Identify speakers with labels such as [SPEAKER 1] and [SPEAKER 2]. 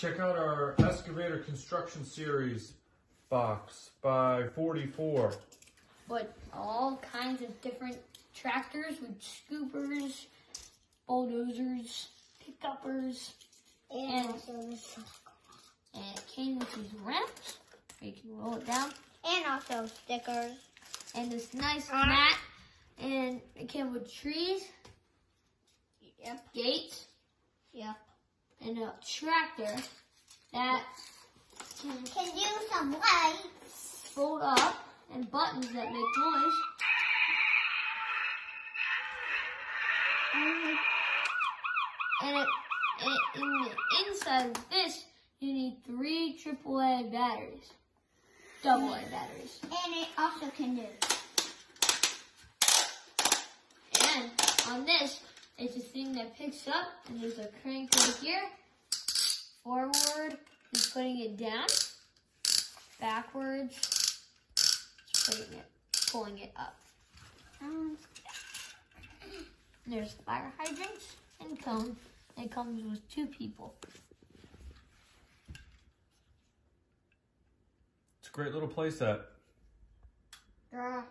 [SPEAKER 1] check out our excavator construction series box by FORTY4.
[SPEAKER 2] But all kinds of different tractors with scoopers, bulldozers, pickuppers,
[SPEAKER 3] And
[SPEAKER 2] And- and it came with these ramps where you can roll it down.
[SPEAKER 3] And also stickers.
[SPEAKER 2] And this nice
[SPEAKER 3] Ah.
[SPEAKER 2] mat. And it came with trees,
[SPEAKER 3] Yep.
[SPEAKER 2] gates,
[SPEAKER 3] Yep.
[SPEAKER 2] And a tractor that can
[SPEAKER 3] Can use some lights.
[SPEAKER 2] fold up and buttons that make noise. And it, it, in the inside of this, you need three AAA batteries, double A batteries.
[SPEAKER 3] And it also can do.
[SPEAKER 2] And on this, it's a thing that picks up, and there's a crank right here. Forward is putting it down. Backwards is putting it, pulling it up.
[SPEAKER 3] Um,
[SPEAKER 2] There's fire hydrants and cone. It comes with two people.
[SPEAKER 1] It's a great little playset.
[SPEAKER 3] uh,